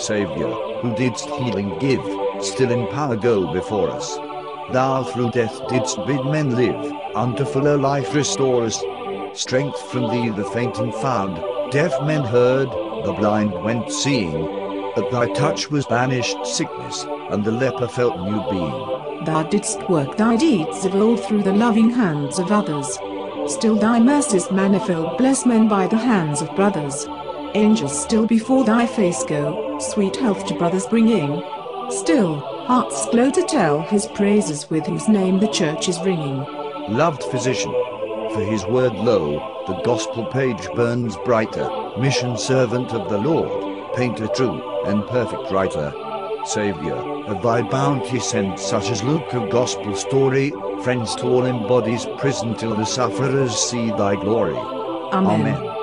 Saviour, who didst healing give, still in power go before us. Thou through death didst bid men live, unto fuller life restore us. Strength from thee the fainting found, deaf men heard, the blind went seeing. At thy touch was banished sickness, and the leper felt new being. Thou didst work thy deeds of old through the loving hands of others. Still thy mercies manifold bless men by the hands of brothers. Angels still before thy face go, sweet health to brothers bringing. Still, hearts glow to tell his praises with whose name the church is ringing. Loved physician, for his word lo, the gospel page burns brighter, mission servant of the Lord, painter true, and perfect writer. Saviour, of thy bounty sent such as Luke of gospel story, friends to all embodies prison till the sufferers see thy glory. Amen. Amen.